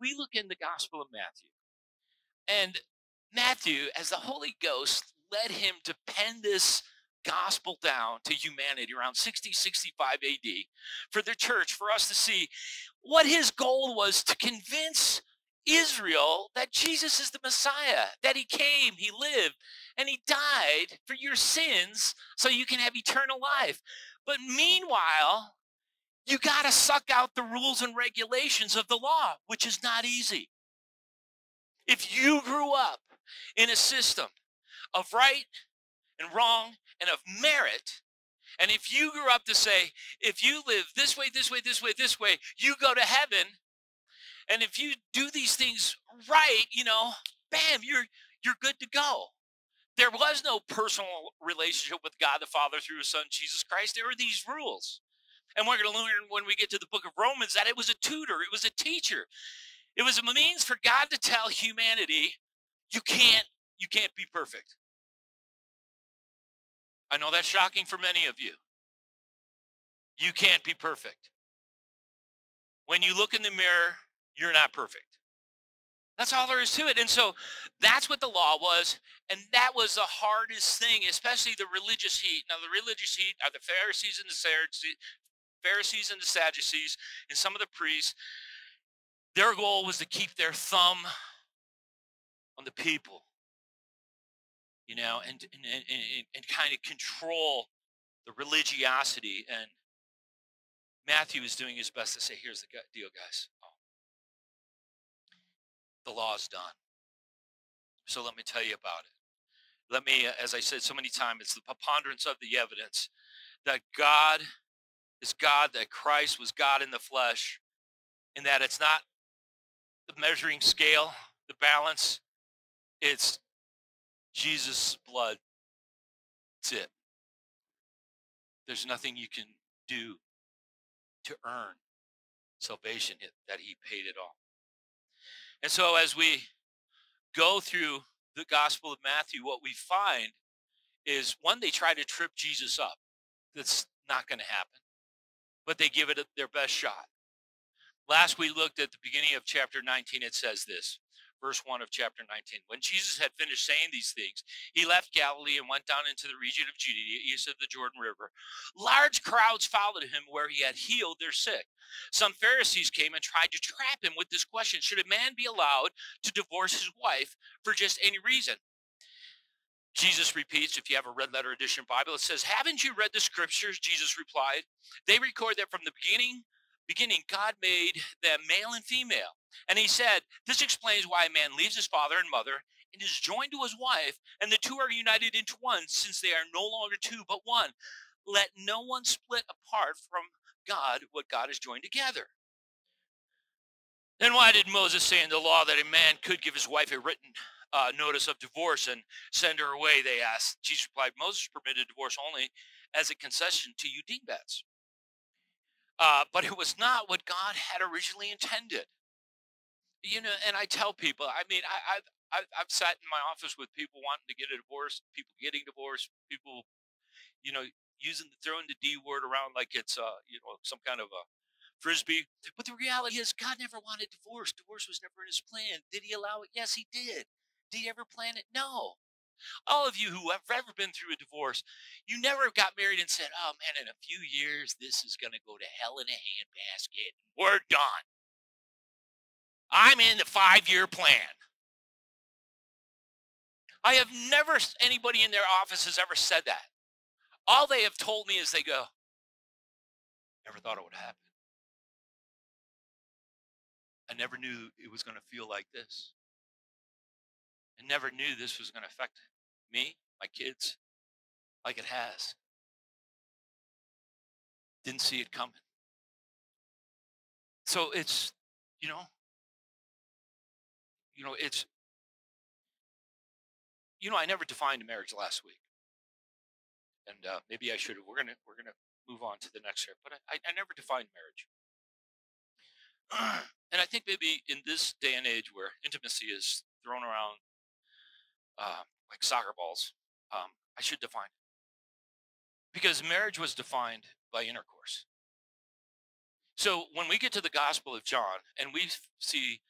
we look in the Gospel of Matthew, and Matthew, as the Holy Ghost led him to pen this gospel down to humanity around 60, 65 AD for the church, for us to see what his goal was to convince Israel that Jesus is the Messiah, that he came, he lived, and he died for your sins so you can have eternal life. But meanwhile, you got to suck out the rules and regulations of the law, which is not easy. If you grew up in a system of right and wrong and of merit, and if you grew up to say, if you live this way, this way, this way, this way, you go to heaven, and if you do these things right, you know, bam, you're you're good to go. There was no personal relationship with God the Father through his son Jesus Christ. There were these rules. And we're going to learn when we get to the book of Romans that it was a tutor, it was a teacher. It was a means for God to tell humanity, you can't you can't be perfect. I know that's shocking for many of you. You can't be perfect. When you look in the mirror, you're not perfect. That's all there is to it. And so that's what the law was. And that was the hardest thing, especially the religious heat. Now, the religious heat are the Pharisees and the Pharisees and the Sadducees, and some of the priests. Their goal was to keep their thumb on the people, you know, and, and, and, and kind of control the religiosity. And Matthew is doing his best to say, here's the deal, guys the law is done. So let me tell you about it. Let me, uh, as I said so many times, it's the preponderance of the evidence that God is God, that Christ was God in the flesh, and that it's not the measuring scale, the balance, it's Jesus' blood. That's it. There's nothing you can do to earn salvation that he paid it all. And so as we go through the Gospel of Matthew, what we find is one, they try to trip Jesus up. That's not going to happen, but they give it their best shot. Last we looked at the beginning of chapter 19, it says this verse 1 of chapter 19. When Jesus had finished saying these things, he left Galilee and went down into the region of Judea, east of the Jordan River. Large crowds followed him where he had healed their sick. Some Pharisees came and tried to trap him with this question Should a man be allowed to divorce his wife for just any reason? Jesus repeats, if you have a red letter edition Bible, it says, Haven't you read the scriptures? Jesus replied. They record that from the beginning beginning, God made them male and female. And he said, This explains why a man leaves his father and mother and is joined to his wife, and the two are united into one, since they are no longer two but one. Let no one split apart from God what God has joined together. Then why did Moses say in the law that a man could give his wife a written uh, notice of divorce and send her away? They asked. Jesus replied, Moses permitted divorce only as a concession to you dingbats. Uh, but it was not what God had originally intended. You know, and I tell people, I mean, I, I've, I've sat in my office with people wanting to get a divorce, people getting divorced, people, you know, using throwing the D word around like it's uh, you know, some kind of a frisbee. But the reality is, God never wanted divorce. Divorce was never in His plan. Did He allow it? Yes, He did. Did He ever plan it? No. All of you who have ever been through a divorce, you never got married and said, oh man, in a few years, this is going to go to hell in a handbasket. We're done. I'm in the five year plan. I have never, anybody in their office has ever said that. All they have told me is they go, never thought it would happen. I never knew it was going to feel like this. I never knew this was going to affect me, my kids, like it has. Didn't see it coming. So it's, you know, you know, it's, you know, I never defined marriage last week, and uh, maybe I should have. We're gonna we're gonna move on to the next here, but I, I never defined marriage. and I think maybe in this day and age where intimacy is thrown around uh, like soccer balls. Um, I should define it. Because marriage was defined by intercourse. So when we get to the Gospel of John and we see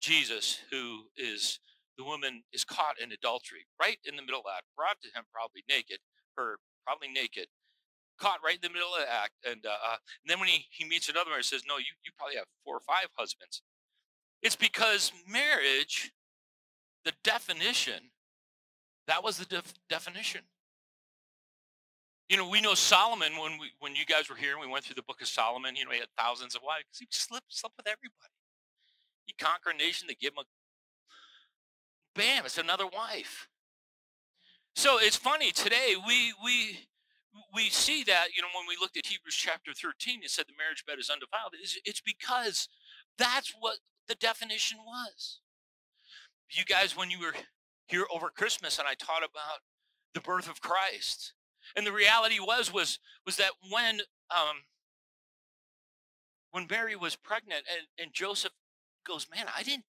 Jesus, who is the woman is caught in adultery, right in the middle of that, brought to him probably naked, her probably naked, caught right in the middle of the act. And, uh, uh, and then when he, he meets another man, he says, No, you, you probably have four or five husbands. It's because marriage, the definition, that was the def- definition. You know, we know Solomon when we when you guys were here and we went through the book of Solomon, you know, he had thousands of wives because he slept, slept with everybody. He conquered a nation, they give him a bam, it's another wife. So it's funny today we we we see that you know when we looked at Hebrews chapter 13 it said the marriage bed is undefiled it's, it's because that's what the definition was you guys when you were here over Christmas and I taught about the birth of Christ and the reality was was was that when um when Mary was pregnant and, and Joseph goes man I didn't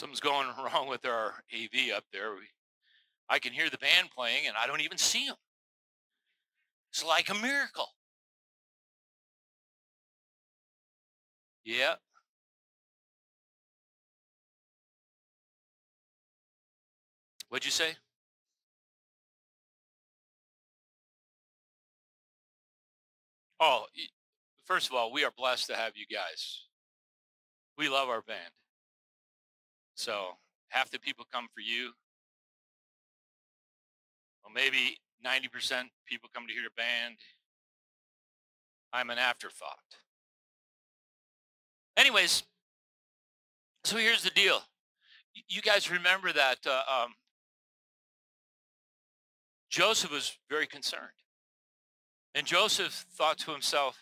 something's going wrong with our AV up there. We, I can hear the band playing and I don't even see them. It's like a miracle. Yeah. What'd you say? Oh, first of all, we are blessed to have you guys. We love our band. So half the people come for you. Well, maybe 90% people come to hear the band. I'm an afterthought. Anyways, so here's the deal. You guys remember that uh, um, Joseph was very concerned. And Joseph thought to himself,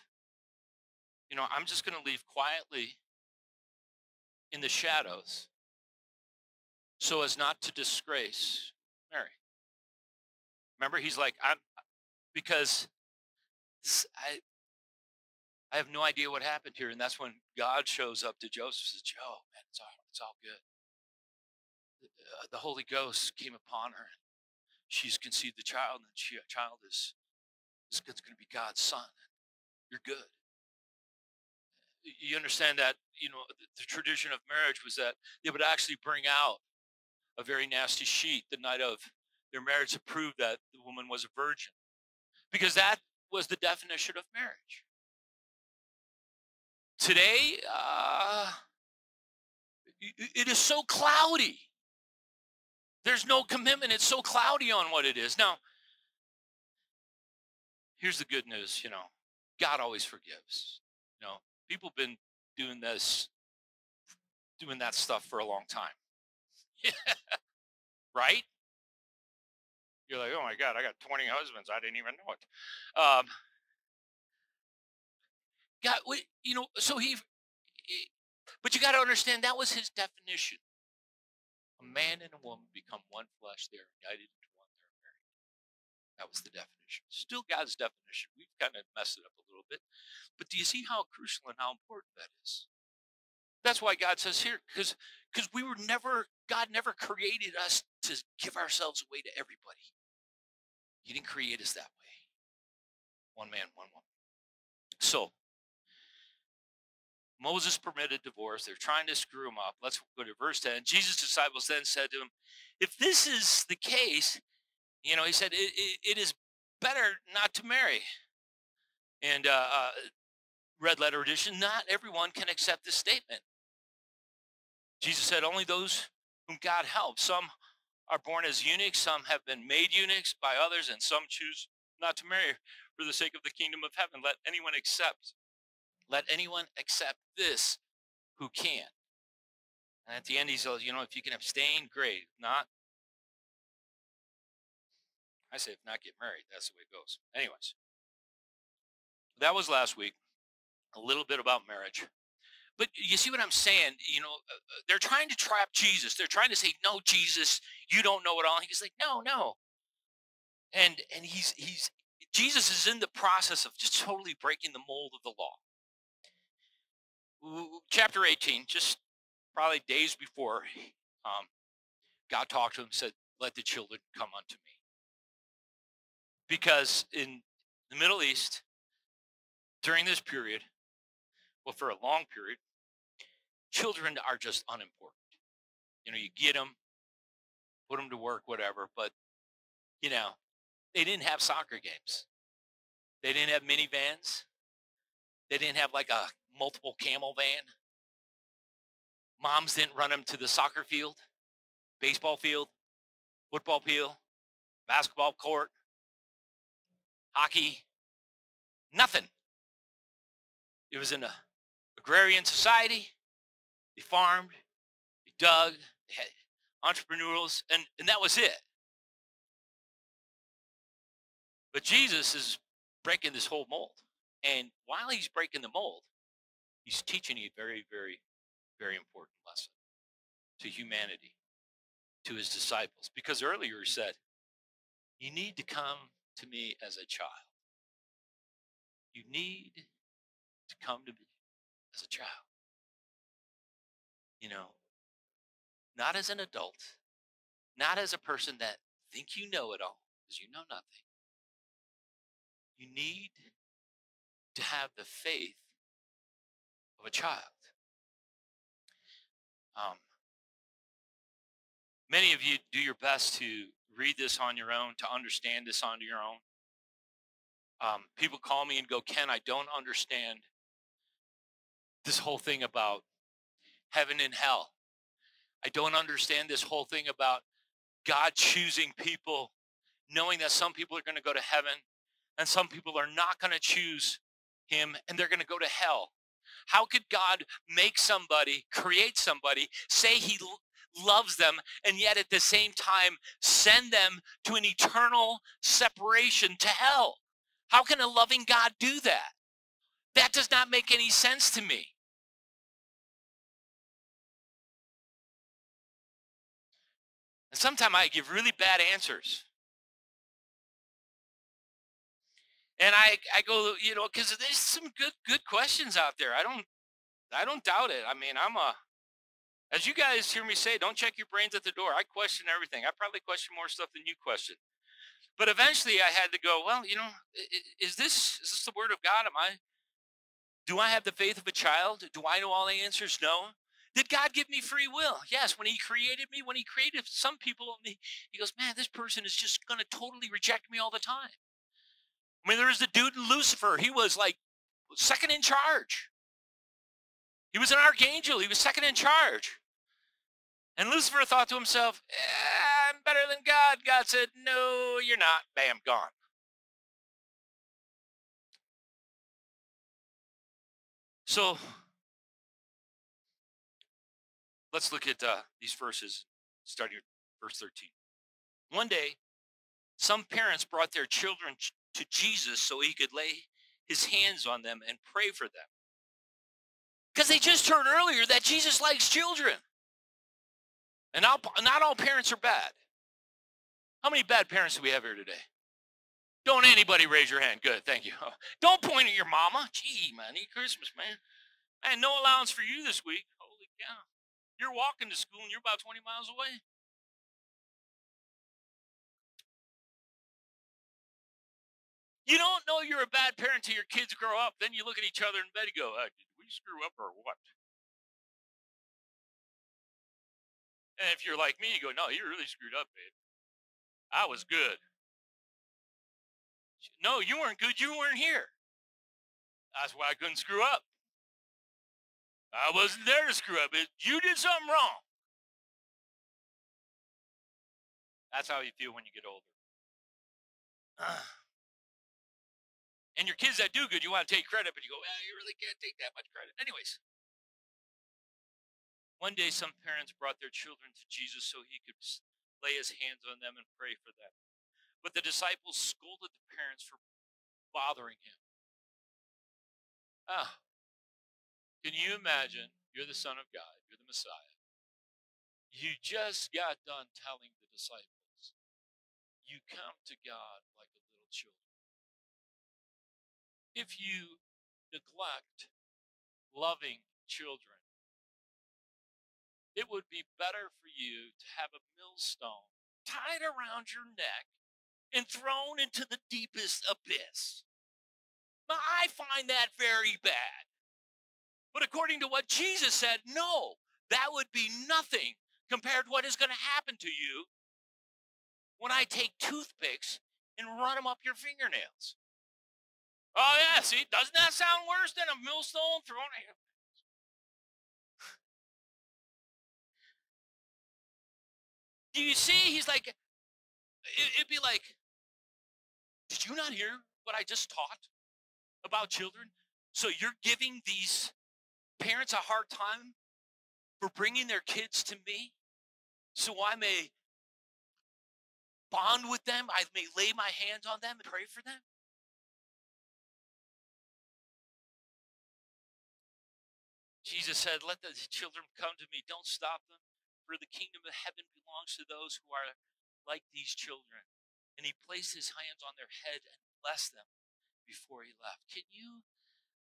you know, I'm just going to leave quietly in the shadows so as not to disgrace Mary. Remember, he's like, I'm because I I have no idea what happened here. And that's when God shows up to Joseph and says, Joe, man, it's all, it's all good. Uh, the Holy Ghost came upon her. and She's conceived the child, and the child is, is going to be God's son. You're good. You understand that, you know, the, the tradition of marriage was that they would actually bring out a very nasty sheet the night of their marriage to prove that the woman was a virgin. Because that was the definition of marriage. Today, uh, it is so cloudy. There's no commitment. It's so cloudy on what it is. Now, here's the good news, you know, God always forgives. You know, people have been doing this, doing that stuff for a long time. right? You're like, oh my God, I got 20 husbands. I didn't even know it. Um, God, you know, so he, he but you got to understand that was his definition. A man and a woman become one flesh. They're united into one. They're married. That was the definition. Still God's definition. We've kind of messed it up a little bit. But do you see how crucial and how important that is? That's why God says here, because because we were never, God never created us to give ourselves away to everybody. He didn't create us that way. One man, one woman. So Moses permitted divorce. They're trying to screw him up. Let's go to verse 10. Jesus' disciples then said to him, If this is the case, you know, he said, it, it, it is better not to marry. And uh, uh, red letter edition, not everyone can accept this statement. Jesus said, Only those whom God helps. Some are born as eunuchs, some have been made eunuchs by others, and some choose not to marry for the sake of the kingdom of heaven. Let anyone accept. Let anyone accept this who can. And at the end, he says, you know, if you can abstain, great. If not, I say, if not, get married. That's the way it goes. Anyways, that was last week. A little bit about marriage. But you see what I'm saying? You know, uh, uh, they're trying to trap Jesus. They're trying to say, "No, Jesus, you don't know it all." He's like, "No, no." And and he's he's Jesus is in the process of just totally breaking the mold of the law. Chapter 18, just probably days before, um, God talked to him, and said, "Let the children come unto me." Because in the Middle East during this period, well, for a long period, children are just unimportant. You know, you get them, put them to work, whatever, but, you know, they didn't have soccer games. They didn't have minivans. They didn't have like a multiple camel van. Moms didn't run them to the soccer field, baseball field, football field, basketball court, hockey, nothing. It was in a agrarian society. They farmed, they dug, they had entrepreneurs, and, and that was it. But Jesus is breaking this whole mold. And while he's breaking the mold, he's teaching a very, very, very important lesson to humanity, to his disciples. Because earlier he said, You need to come to me as a child. You need to come to me as a child. You know, not as an adult, not as a person that think you know it all, because you know nothing. You need to have the faith of a child. Um, many of you do your best to read this on your own, to understand this on your own. Um, people call me and go, Ken, I don't understand this whole thing about heaven and hell. I don't understand this whole thing about God choosing people, knowing that some people are going to go to heaven and some people are not going to choose him and they're going to go to hell. How could God make somebody, create somebody, say he loves them, and yet at the same time send them to an eternal separation to hell? How can a loving God do that? That does not make any sense to me. And sometimes I give really bad answers. And I, I go, you know, because there's some good good questions out there. I don't I don't doubt it. I mean, I'm a as you guys hear me say, don't check your brains at the door. I question everything. I probably question more stuff than you question. But eventually I had to go, well, you know, is this is this the word of God? Am I do I have the faith of a child? Do I know all the answers? No. Did God give me free will? Yes. When He created me, when He created some people, He goes, man, this person is just going to totally reject me all the time. I mean, there was the dude in Lucifer. He was like second in charge. He was an archangel. He was second in charge. And Lucifer thought to himself, eh, I'm better than God. God said, No, you're not. Bam, gone. So let's look at uh, these verses, starting at verse 13. One day, some parents brought their children to Jesus so he could lay his hands on them and pray for them. Because they just heard earlier that Jesus likes children. And not, all parents are bad. How many bad parents do we have here today? Don't anybody raise your hand. Good, thank you. Don't point at your mama. Gee, man, eat Christmas, man. Man, no allowance for you this week. Holy cow. You're walking to school and you're about 20 miles away. You don't know you're a bad parent till your kids grow up. Then you look at each other in bed and go, uh, did we screw up or what? And if you're like me, you go, no, you really screwed up, babe. I was good. No, you weren't good. You weren't here. That's why I couldn't screw up. I wasn't there to screw up. You did something wrong. That's how you feel when you get older. And your kids that do good, you want to take credit, but you go, well, you really can't take that much credit. Anyways, one day some parents brought their children to Jesus so he could lay his hands on them and pray for them. But the disciples scolded the parents for bothering him. Ah, can you imagine? You're the Son of God, you're the Messiah. You just got done telling the disciples, you come to God like a little children if you neglect loving children, it would be better for you to have a millstone tied around your neck and thrown into the deepest abyss. But I find that very bad. But according to what Jesus said, no, that would be nothing compared to what is going to happen to you when I take toothpicks and run them up your fingernails. Oh, yeah, see, doesn't that sound worse than a millstone thrown? Do you see? He's like, it'd be like, did you not hear what I just taught about children? So you're giving these parents a hard time for bringing their kids to me so I may bond with them, I may lay my hands on them and pray for them? Jesus said, Let the children come to me. Don't stop them, for the kingdom of heaven belongs to those who are like these children. And he placed his hands on their head and blessed them before he left. Can you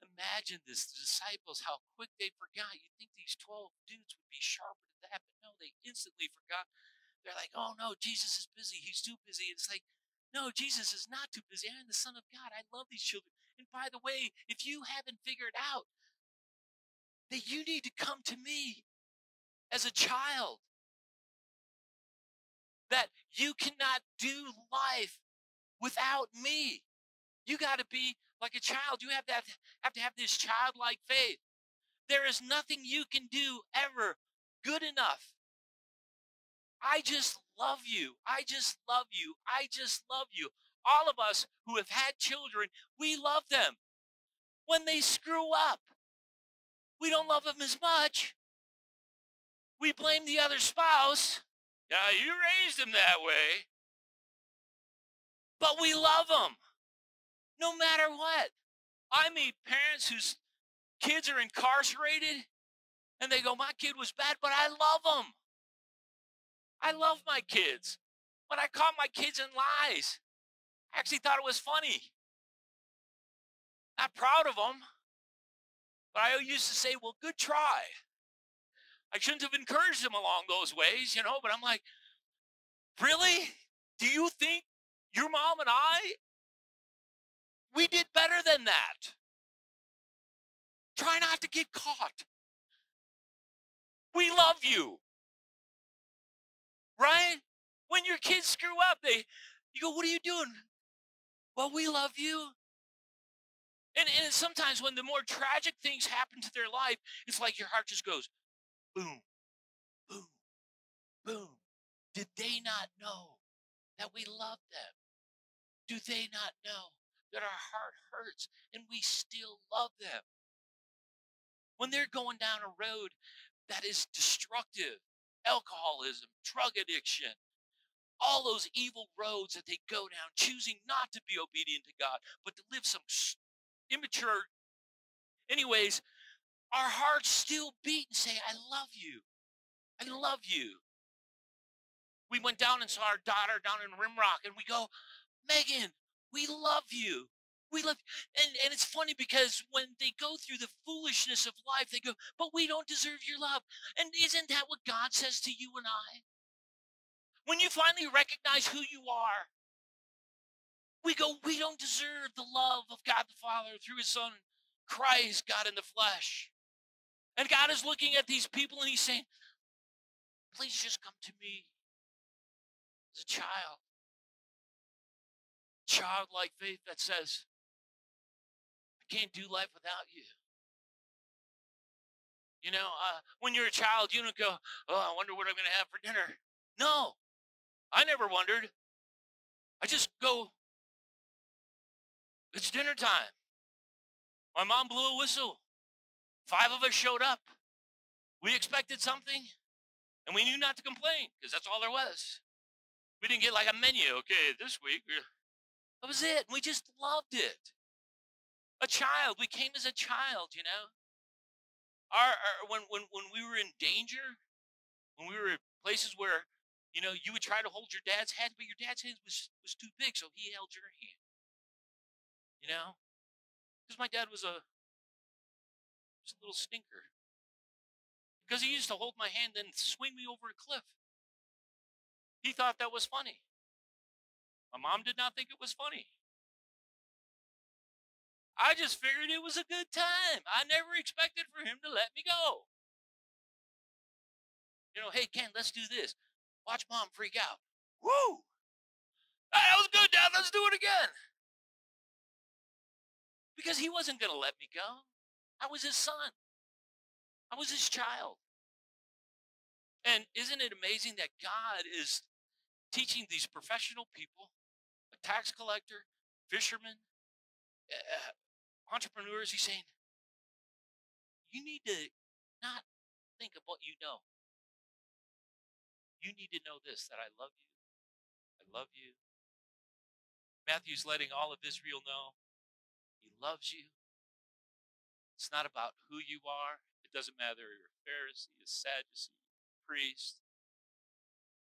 imagine this? The disciples, how quick they forgot. You'd think these 12 dudes would be sharper than that, but no, they instantly forgot. They're like, oh no, Jesus is busy. He's too busy. It's like, no, Jesus is not too busy. I am the Son of God. I love these children. And by the way, if you haven't figured out that you need to come to me as a child. That you cannot do life without me. You got to be like a child. You have to have, have to have this childlike faith. There is nothing you can do ever good enough. I just love you. I just love you. I just love you. All of us who have had children, we love them. When they screw up, we don't love them as much. We blame the other spouse. Yeah, you raised them that way. But we love them no matter what. I meet parents whose kids are incarcerated and they go, My kid was bad, but I love them. I love my kids. When I caught my kids in lies, I actually thought it was funny. Not proud of them, I used to say, well, good try. I shouldn't have encouraged him along those ways, you know, but I'm like, really? Do you think your mom and I, we did better than that? Try not to get caught. We love you. Right? When your kids screw up, they you go, what are you doing? Well, we love you. And, and sometimes when the more tragic things happen to their life, it's like your heart just goes boom, boom, boom. Did they not know that we love them? Do they not know that our heart hurts and we still love them? When they're going down a road that is destructive, alcoholism, drug addiction, all those evil roads that they go down, choosing not to be obedient to God, but to live some immature. Anyways, our hearts still beat and say, I love you. I love you. We went down and saw our daughter down in Rimrock and we go, Megan, we love you. We love you. and, and it's funny because when they go through the foolishness of life, they go, but we don't deserve your love. And isn't that what God says to you and I? When you finally recognize who you are, we go, we don't deserve the love of God the Father through his Son, Christ, God in the flesh. And God is looking at these people and he's saying, please just come to me as a child. Childlike faith that says, I can't do life without you. You know, uh, when you're a child, you don't go, oh, I wonder what I'm going to have for dinner. No, I never wondered. I just go, it's dinner time. My mom blew a whistle. Five of us showed up. We expected something, and we knew not to complain because that's all there was. We didn't get like a menu. Okay, this week that was it. We just loved it. A child. We came as a child. You know. Our, our when when when we were in danger, when we were in places where you know you would try to hold your dad's hand, but your dad's hand was was too big, so he held your hand. You know? Because my dad was a, was a little stinker. Because he used to hold my hand and swing me over a cliff. He thought that was funny. My mom did not think it was funny. I just figured it was a good time. I never expected for him to let me go. You know, hey, Ken, let's do this. Watch mom freak out. Woo! That was good, Dad. Let's do it again. Because he wasn't going to let me go. I was his son, I was his child. And isn't it amazing that God is teaching these professional people, a tax collector, fishermen, uh, entrepreneurs, he's saying, you need to not think of what you know. You need to know this that I love you. I love you. Matthew's letting all of Israel know he loves you. It's not about who you are. It doesn't matter if you're a Pharisee, a Sadducee, a priest,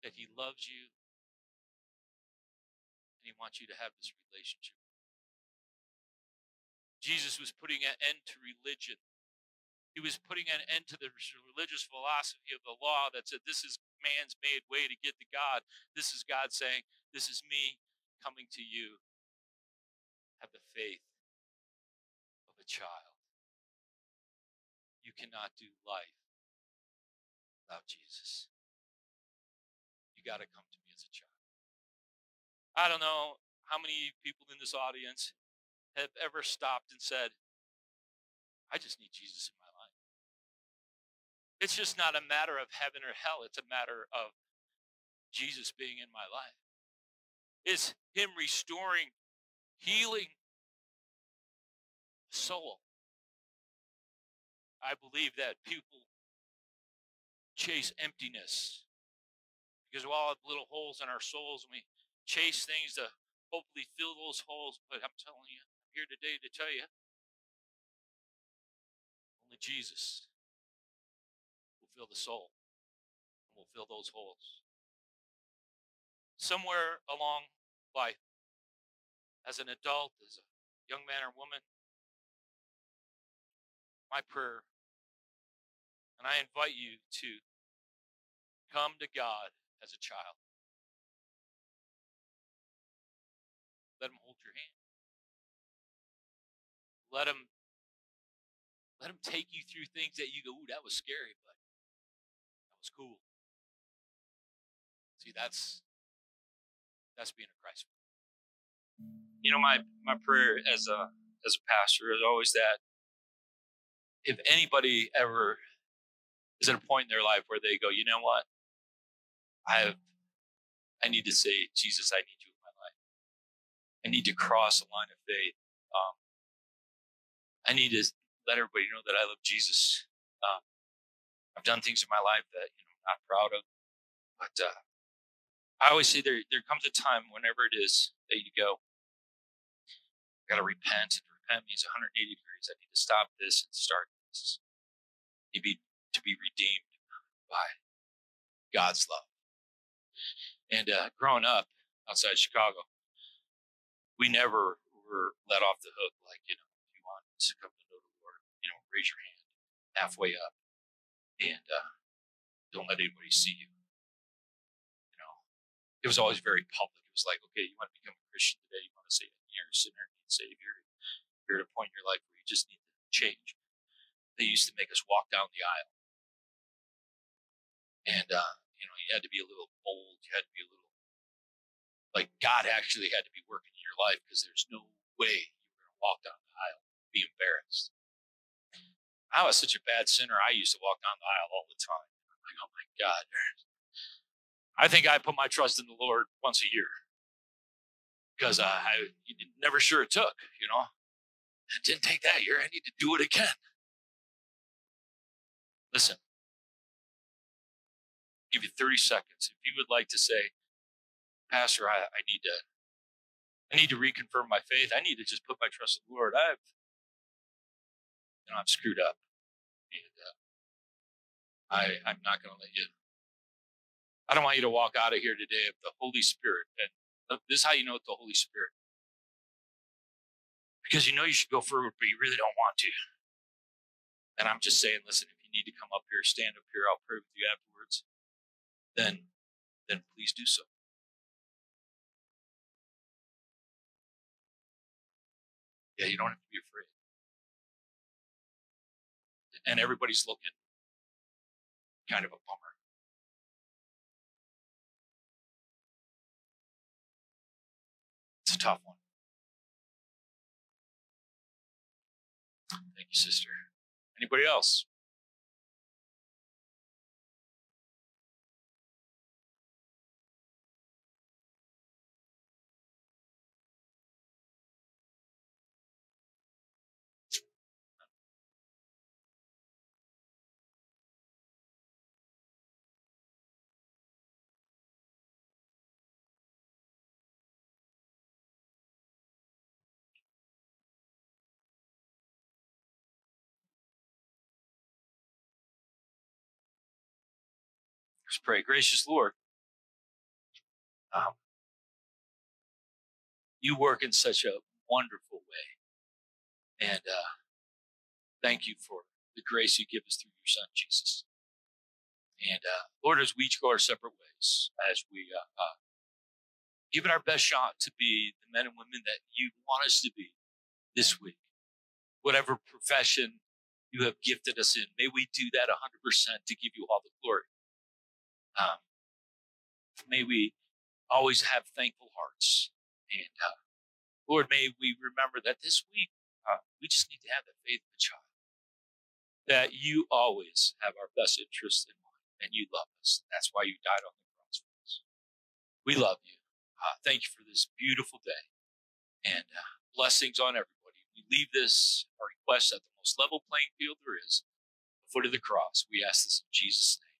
that he loves you and he wants you to have this relationship. Jesus was putting an end to religion. He was putting an end to the religious philosophy of the law that said this is man's made way to get to God. This is God saying, This is me coming to you. Have the faith a child. You cannot do life without Jesus. You got to come to me as a child. I don't know how many people in this audience have ever stopped and said, I just need Jesus in my life. It's just not a matter of heaven or hell, it's a matter of Jesus being in my life. It's Him restoring, healing soul. I believe that people chase emptiness because we all have little holes in our souls and we chase things to hopefully fill those holes. But I'm telling you, I'm here today to tell you only Jesus will fill the soul and will fill those holes. Somewhere along life, as an adult, as a young man or woman, my prayer and I invite you to come to God as a child. Let him hold your hand. Let him let him take you through things that you go, ooh, that was scary, but that was cool. See, that's that's being a Christ. You know, my my prayer as a as a pastor is always that if anybody ever is at a point in their life where they go, you know what? I have, I need to say, Jesus, I need you in my life. I need to cross a line of faith. Um, I need to let everybody know that I love Jesus. Um, I've done things in my life that you know I'm not proud of, but uh, I always say there there comes a time whenever it is that you go, I got to repent, and means 180 degrees. I need to stop this and start this. Maybe to be redeemed by God's love. And uh, growing up outside Chicago, we never were let off the hook. Like, you know, if you want to come to know the Lord, you know, raise your hand halfway up and uh, don't let anybody see you. You know, it was always very public. It was like, okay, you want to become a Christian today, you want to say you're a sinner, need Savior, you're at a point in your life where you just need to change. They used to make us walk down the aisle and, uh, you know, you had to be a little bold. You had to be a little, like, God actually had to be working in your life because there's no way you were going to walk down the aisle be embarrassed. I was such a bad sinner. I used to walk down the aisle all the time. I'm like, oh my God. I think I put my trust in the Lord once a year because uh, I never sure it took, you know. Didn't take that year. I need to do it again. Listen, give you 30 seconds. If you would like to say, Pastor, I, I need to I need to reconfirm my faith. I need to just put my trust in the Lord. I've you know, I'm screwed up. And uh, I I'm not gonna let you I don't want you to walk out of here today of the Holy Spirit. And this is how you know it's the Holy Spirit. Because you know you should go forward, but you really don't want to. And I'm just saying, listen, if you need to come up here, stand up here, I'll pray with you afterwards then then please do so. Yeah, you don't have to be afraid. And everybody's looking. Kind of a bummer. It's a tough one. Sister. Anybody else? Let's pray. Gracious Lord, um, you work in such a wonderful way. And uh, thank you for the grace you give us through your Son, Jesus. And uh, Lord, as we each go our separate ways, as we uh, uh, give it our best shot to be the men and women that you want us to be this week, whatever profession you have gifted us in, may we do that 100% to give you all the glory. Um, may we always have thankful hearts. And uh, Lord, may we remember that this week uh, we just need to have the faith of a child. That you always have our best interests in mind and you love us. That's why you died on the cross for us. We love you. Uh, thank you for this beautiful day and uh, blessings on everybody. We leave this our request at the most level playing field there is, the foot of the cross. We ask this in Jesus' name.